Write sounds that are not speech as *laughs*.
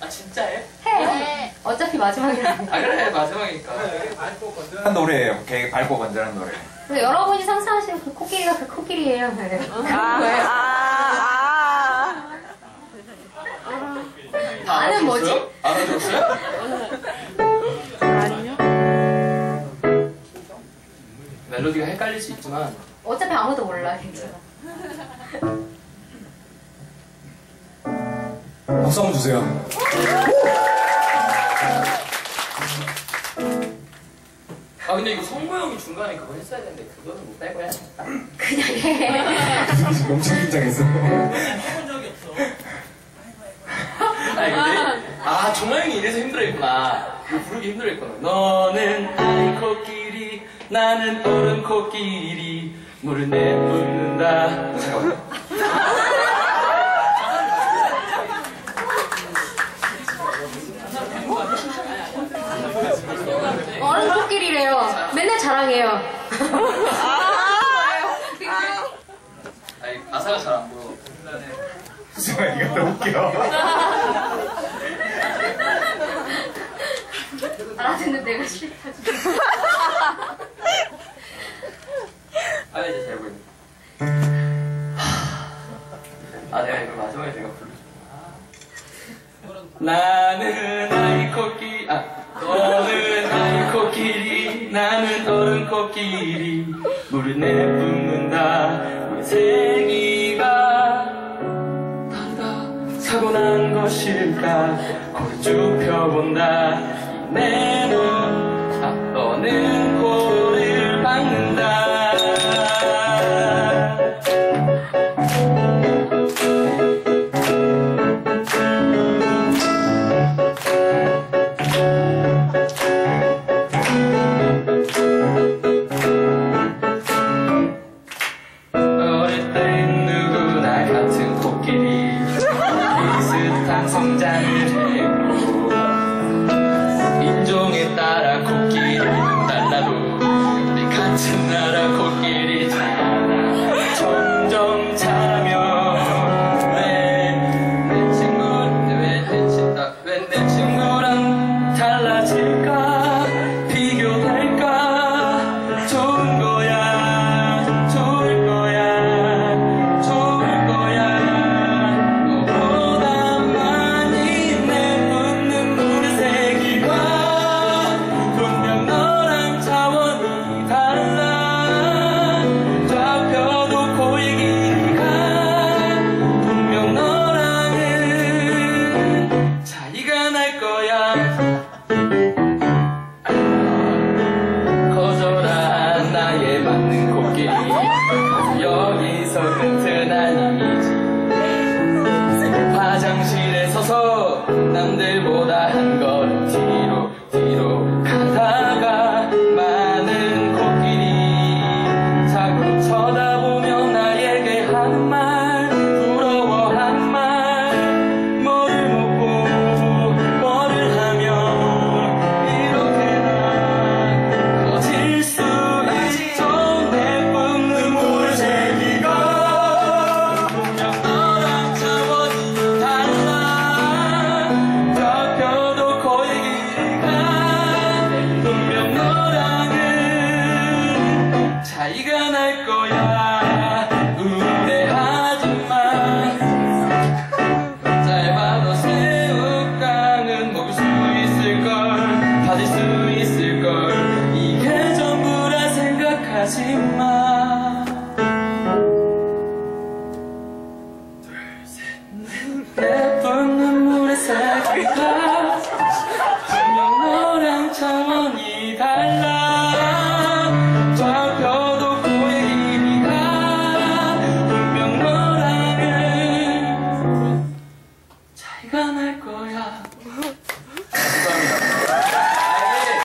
아 진짜해? 해. 어차피 마지막이라. 아 그래 마지막이니까. 한 노래예요. 되게 밝고 건전한 노래. 여러분이 상상하시는 그 코끼리가 그 코끼리예요. 네. 다 나는 뭐지? 알아들었어요? 알아들었어요? 멜로디가 헷갈릴 수 있지만 어차피 아무도 몰라. 괜찮아. *laughs* 박수 한번 주세요. 아 근데 이거 성모 형이 중간에 그거 했어야 되는데 그거는 못 빼고 해야. 그냥 해. *laughs* 엄청 긴장했어. 아니 근데 아 정화 형이 이래서 힘들어했구나. 이거 부르기 힘들어했구나. 너는 아이 코끼리 나는 어른 코끼리. 물을 내뿜는다. 잠깐만 어른 코끼리래요. 맨날 자랑해요. 아니 가사가 잘 안 보여. 잠깐만, 이거 너무 웃겨. 알아듣는 내가 싫다. 아 이제 잘 보이네 아 내가 이거 마지막에 내가 불러줘 나는 아이 코끼 어른 코끼리 물을 내뿜는다. 우리 세기가 다르다. 사고 난 것일까? 거리 쭉 펴본다. 내는 아 너는 여기서 끝은 아니지. 화장실에 서서 남들보다 한 걸음 뒤로 뒤로 가다가 많은 코끼리 자꾸 쳐다보며 나에게 한말